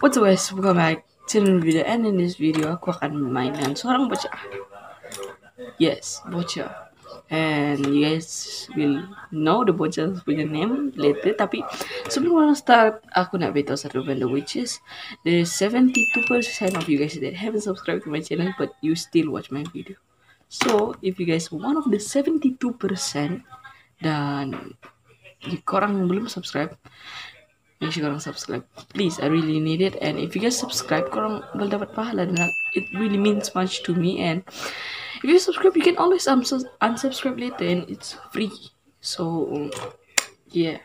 What's up guys, welcome back to the video and in this video aku akan mainkan seorang bocah. Yes, bocah. And you guys will know the bocah punya name later Tapi sebelum kita start, aku nak beritahu satu benda which is There's 72% of you guys that haven't subscribed to my channel but you still watch my video. So, if you guys one of the 72% dan korang belum subscribe make sure korang subscribe. Please I really need it. And if you guys subscribe korang boleh dapat pahala it really means much to me. And if you subscribe you can always unsubscribe later and it's free. So yeah.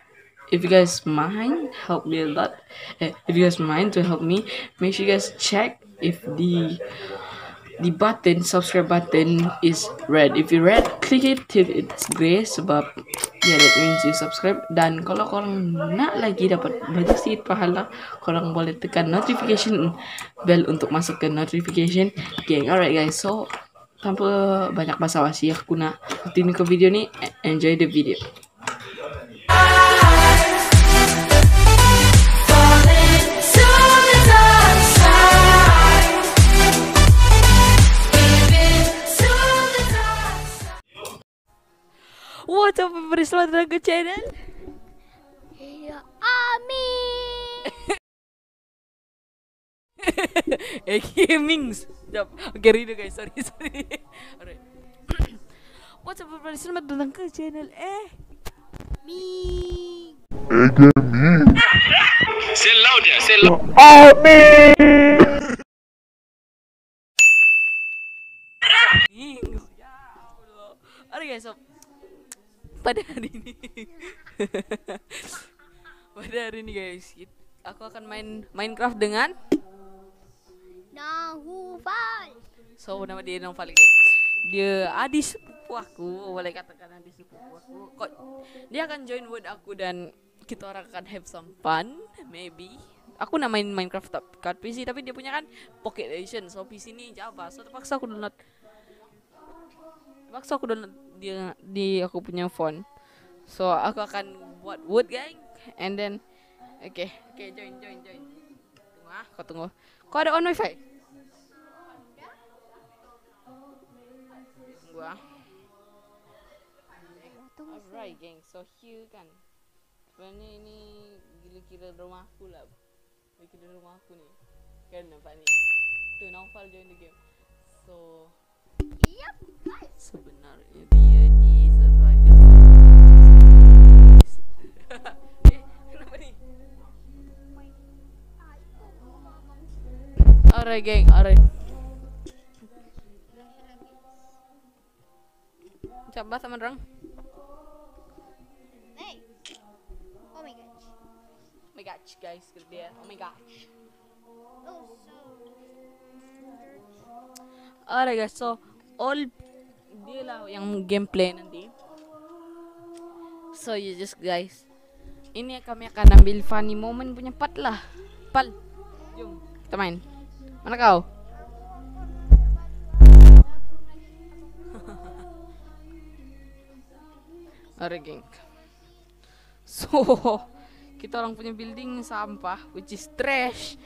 If you guys mind help me a lot. Eh, if you guys mind to help me make sure you guys check if the the button subscribe button is red. If you red click it till it's gray sebab yeah that means you subscribe. Dan kalau korang nak lagi dapat banyak sedikit pahala korang boleh tekan notification bell untuk masuk ke notification. Gang alright guys. So tanpa banyak basa-basi aku nak continue ke video ni. Enjoy the video ke channel Ya Ami. Eh gamings Sekejap Okay reader guys, sorry sorry Alright What's up everybody, selamat datang ke channel Eh Mi. Say louder, say louder. Gamings Ya Allah Alright guys, so Pada hari ini. Pada hari ini guys. Aku akan main Minecraft dengan Nahufal. So nama dia Naufal guys. Dia adik sepupu aku. Boleh katakan adik sepupu aku. Kok Dia akan join word aku dan Kita orang akan have some fun Maybe. Aku nak main Minecraft kat PC Tapi dia punya kan Pocket Edition. So PC ni Java So terpaksa aku download. Terpaksa aku download dia di aku punya phone So aku akan buat word gang. And then Okay. Okay join join join. Tunggu ah. Kau tunggu. Kau ada on wifi? Tunggu ah. Alright gang. So here kan. Sebenarnya ini Gila kira rumah aku lah. Gila kira rumah aku ni. Kan nampak ni. Tu Naufal join the game. So. Sebenarnya dia di survival Eh kenapa ni Alright gang Alright Coba sama orang Hey. Oh my gosh. Oh my gosh guys kira dia Oh my gosh Oh so. Alright guys, so all dia lah yang gameplay nanti. So you just guys, ini kami akan ambil funny moment punya part lah. Pal, jom kita main. Mana kau? Geng. So kita orang punya building sampah, which is trash.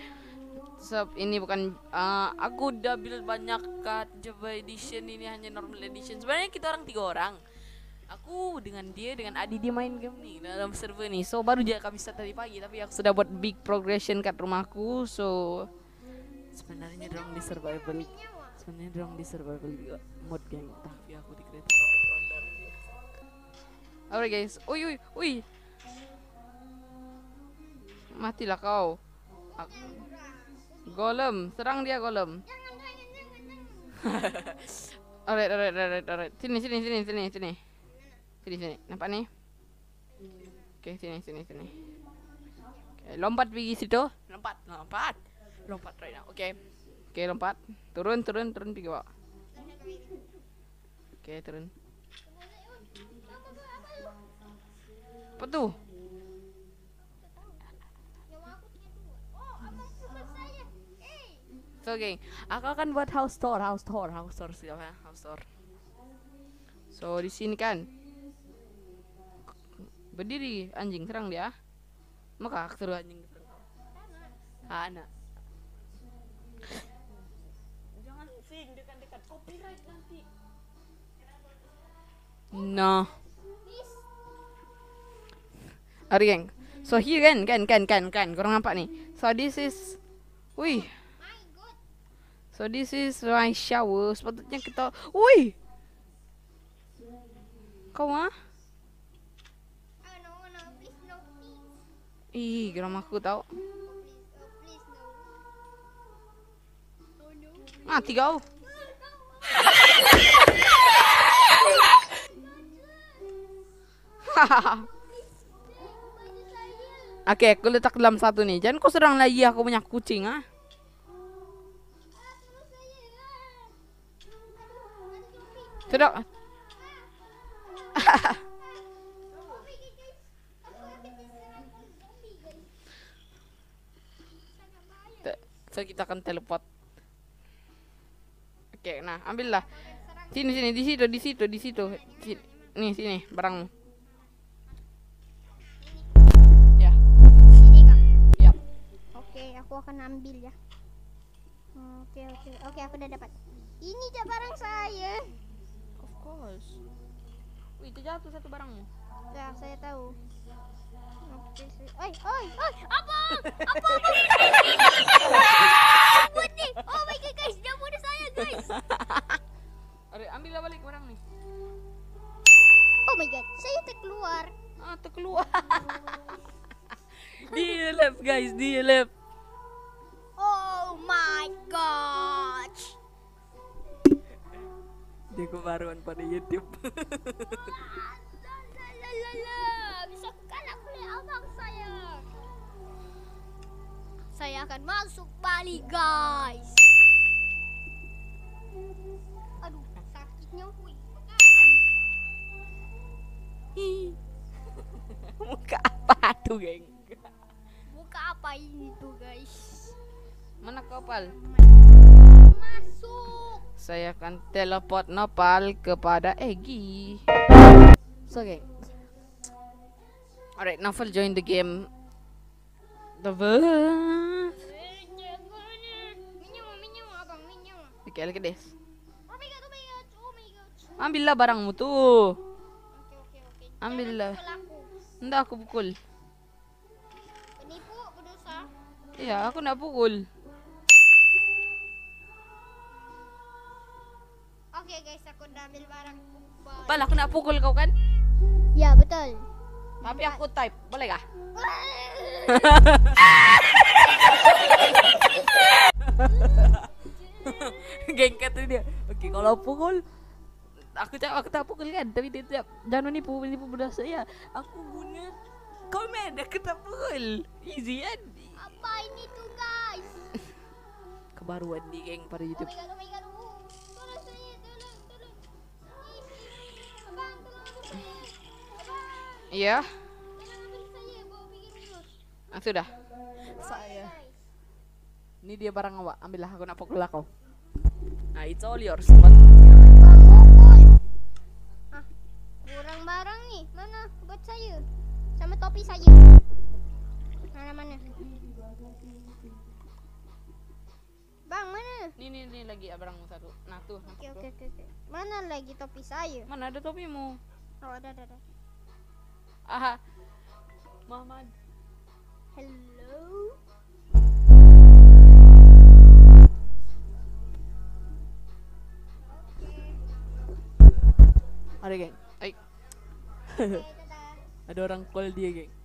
Sebab ini bukan uh, aku udah build banyak kat Java edition ini hanya normal edition. Sebenarnya kita orang tiga orang. Aku dengan dia dengan Adi dia main game ni dalam server ni. So baru je kami start tadi pagi tapi aku sudah buat big progression kat rumahku. So sebenarnya dorang di survival. Sebenarnya dorang di survival juga mod game tapi aku di controller. Alright guys. Ui ui ui. Matilah kau. Aku, Golem, serang dia golem. alright, alright, alright, alright. Sini, sini, sini, sini, sini. Sini, sini. Nampak ni? Okay, sini, sini, sini. Okay, lompat pergi situ. Lompat, lompat. Lompat right now. Okay. Okay, lompat. Turun, turun, turun pergi bawah. Okay, turun. Apa tu? So geng, aku akan buat house tour, house tour, house tour siapa? House tour. So di sini kan berdiri anjing serang dia. Maka seru anjing. Ah, anak. Jangan sing dekat-dekat copyright nanti. No. Ari geng. So here kan kan kan kan kan Korang nampak ni. So this is Wih, So this is my shower. Sepatutnya kita Wih. Kau ah? Ih, geram aku tau. Tiga oh. Hahaha. Oke, aku letak dalam satu nih. Jangan kau serang lagi aku punya kucing ah. Te- So kita akan teleport. Oke, nah ambillah. Sini sini di situ di situ di situ. Sini. Nih sini barangmu. Ya, Sini kak. ya. Oke, aku akan ambil ya. Oke, oke, oke, aku udah dapat. Ini dia barang saya. Course. Wih, itu jatuh satu barangmu. Ya, saya tahu. Oi, oi, oi, apa? Apa? Apa nih? Oh my god, guys, dia bunuh saya, guys. Aduh, ambillah balik barang nih. Oh my god, saya terkeluar. Ah, terkeluar. dia left guys, dia left. Oh my god. Dia kebaruan pada YouTube. Lalalala, bisa aku kalah oleh abang saya. Saya akan masuk balik, guys. Aduh, sakitnya hui. Muka apa tuh, geng? Buka apa ini tuh, guys? Mana kapal? Masuk. Saya akan teleport Nopal kepada Egi. So, geng. Alright, Novel join the game. The. Okay, look at this. Ambillah barangmu oke. Ambillah. Pukul aku. Pukul. Penipu, berdosa. Iya, aku nggak pukul. Oke guys, aku udah ambil barang. Pal, aku nggak pukul kau kan? Ya betul. Tapi aku type, boleh kah? Geng kata dia. Okey, kalau pukul aku cakap aku tak pukul kan, tapi dia cakap jangan nipu nipu budak saya. Aku guna komen aku tak pukul. Easy kan? Apa ini tuh guys? Kebaruan di geng pada Oh YouTube. my god, oh my god. Iya. Ah, sudah. Saya. Ini dia barang awak. Ambillah aku nak pukul kau. Nah, it's all yours. pukul. Ah, kurang barang nih. Mana buat saya? Sama topi saya. Mana mana? Bang, mana? Nih, nih, nih lagi barangmu satu. Nah, tuh. Oke, oke, oke, oke. Mana lagi topi saya? Mana ada topimu? Oh, ada, ada, ada. Aha. Muhammad. Hello. Ada geng. Ay. Ada orang call dia geng.